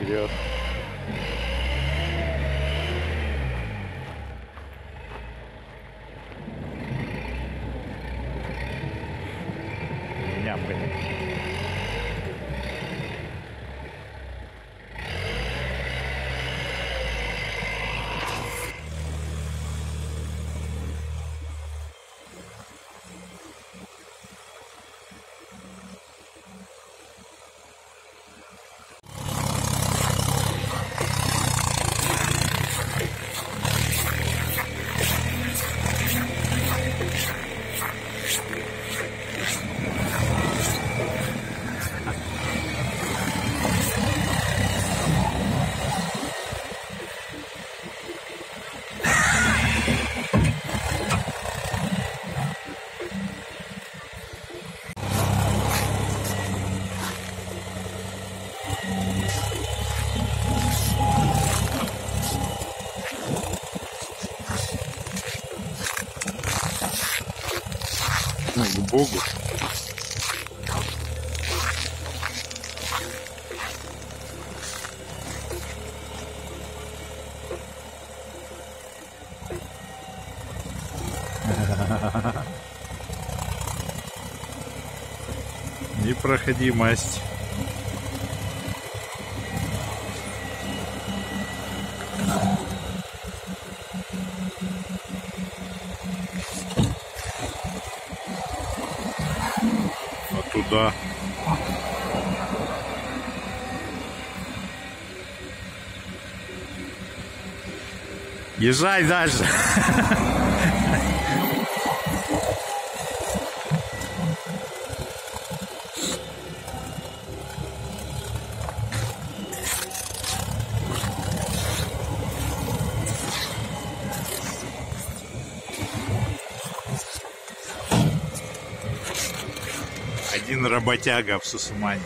gidiyor. Yapmayın. Ну, к Богу. Непроходимость. Туда. Езжай дальше. один работяга в Сусумане.